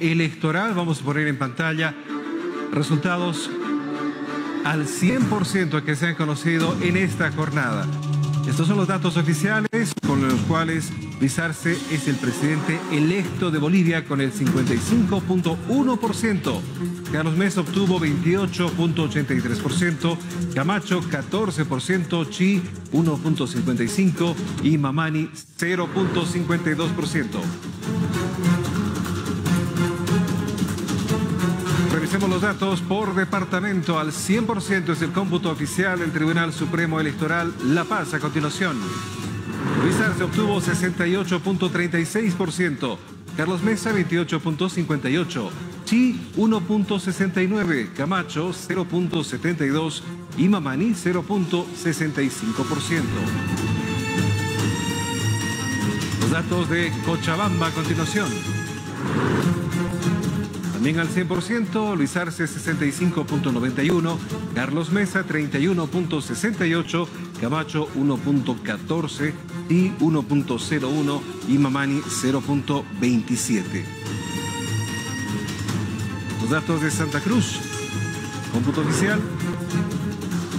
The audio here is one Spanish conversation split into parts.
electoral. Vamos a poner en pantalla resultados al 100% que se han conocido en esta jornada. Estos son los datos oficiales con los cuales Luis es el presidente electo de Bolivia con el 55.1%. Carlos Mesa obtuvo 28.83%, Camacho 14%, Chi 1.55% y Mamani 0.52%. Revisemos los datos por departamento. Al 100% es el cómputo oficial del Tribunal Supremo Electoral La Paz. A continuación, Luis Arce obtuvo 68.36%, Carlos Mesa 28.58%, Chi 1.69%, Camacho 0.72% y Mamani 0.65%. Los datos de Cochabamba a continuación. También al 100%, Luis Arce 65.91, Carlos Mesa 31.68, Camacho 1.14 y 1.01 y Mamani 0.27. Los datos de Santa Cruz. Cómputo oficial.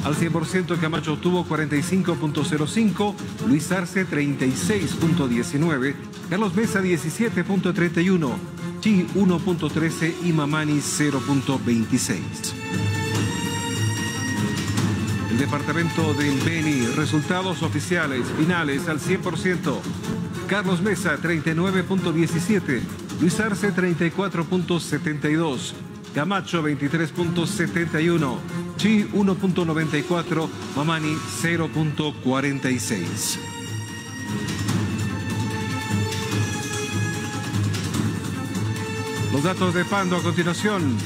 Al 100% Camacho obtuvo 45.05, Luis Arce 36.19, Carlos Mesa 17.31, Chi 1.13 y Mamani 0.26. El departamento del Beni, resultados oficiales, finales al 100%. Carlos Mesa 39.17, Luis Arce 34.72, Camacho 23.71, Chi 1.94, Mamani 0.46. Los datos de Pando a continuación.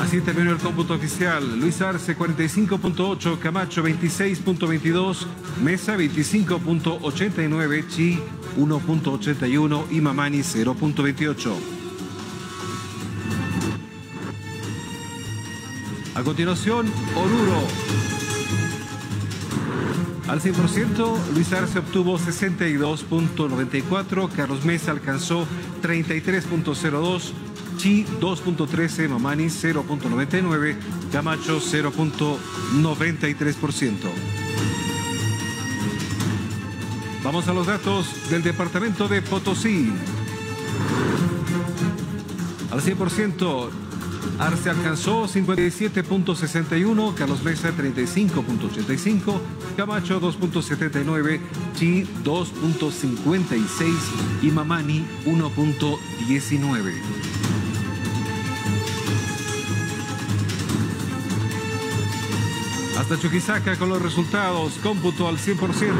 Así terminó el cómputo oficial. Luis Arce 45.8, Camacho 26.22, Mesa 25.89, Chi 1.81 y Mamani 0.28. A continuación, Oruro. Al 100%, Luis Arce obtuvo 62.94, Carlos Mesa alcanzó 33.02, Chi 2.13, Mamani 0.99, Camacho 0.93%. Vamos a los datos del departamento de Potosí. Al 100%, Arce alcanzó 57.61, Carlos Mesa 35.85, Camacho 2.79, Chi 2.56 y Mamani 1.19. Hasta Chuquisaca con los resultados, cómputo al 100%.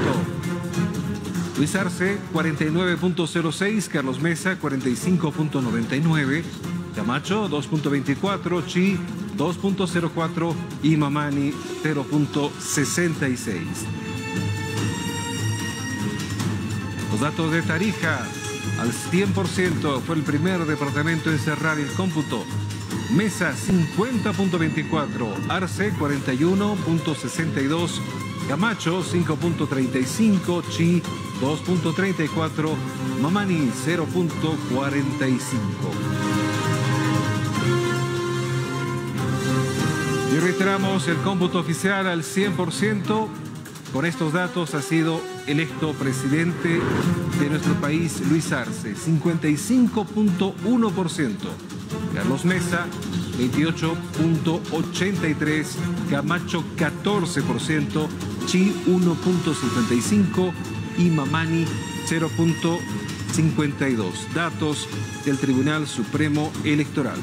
Luis Arce 49.06, Carlos Mesa 45.99, Camacho 2.24, Chi 2.04 y Mamani 0.66. Los datos de Tarija al 100% fue el primer departamento en cerrar el cómputo. Mesa 50.24, Arce 41.62, Camacho 5.35, Chi 2.34, Mamani 0.45. Y reiteramos el cómputo oficial al 100%. Con estos datos ha sido electo presidente de nuestro país Luis Arce, 55.1%. Carlos Mesa, 28.83%. Camacho, 14%. Chi, 1.55%. Y Mamani, 0.52%. Datos del Tribunal Supremo Electoral.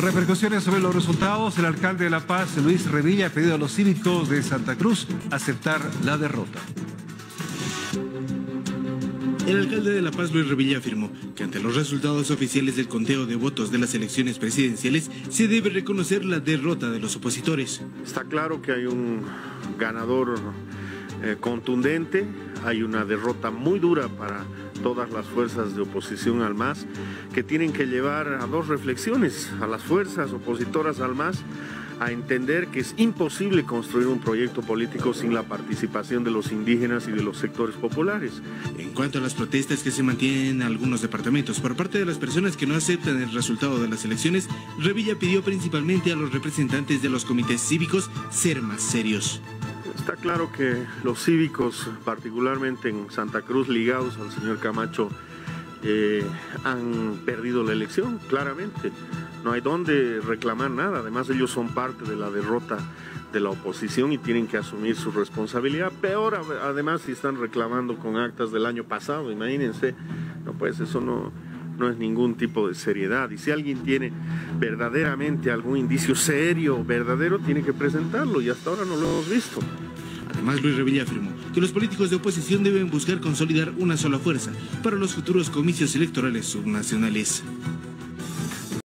Repercusiones sobre los resultados. El alcalde de La Paz, Luis Revilla, ha pedido a los cívicos de Santa Cruz aceptar la derrota. El alcalde de La Paz, Luis Revilla, afirmó que ante los resultados oficiales del conteo de votos de las elecciones presidenciales se debe reconocer la derrota de los opositores. Está claro que hay un ganador eh, contundente, hay una derrota muy dura para todas las fuerzas de oposición al MAS, que tienen que llevar a dos reflexiones, a las fuerzas opositoras al MAS, a entender que es imposible construir un proyecto político sin la participación de los indígenas y de los sectores populares. En cuanto a las protestas que se mantienen en algunos departamentos por parte de las personas que no aceptan el resultado de las elecciones, Revilla pidió principalmente a los representantes de los comités cívicos ser más serios. Está claro que los cívicos, particularmente en Santa Cruz, ligados al señor Camacho, eh, han perdido la elección, claramente. No hay dónde reclamar nada. Además, ellos son parte de la derrota de la oposición y tienen que asumir su responsabilidad. Peor, además, si están reclamando con actas del año pasado, imagínense. No, pues eso no, no es ningún tipo de seriedad. Y si alguien tiene verdaderamente algún indicio serio, verdadero, tiene que presentarlo. Y hasta ahora no lo hemos visto. Además, Luis Revilla afirmó que los políticos de oposición deben buscar consolidar una sola fuerza para los futuros comicios electorales subnacionales.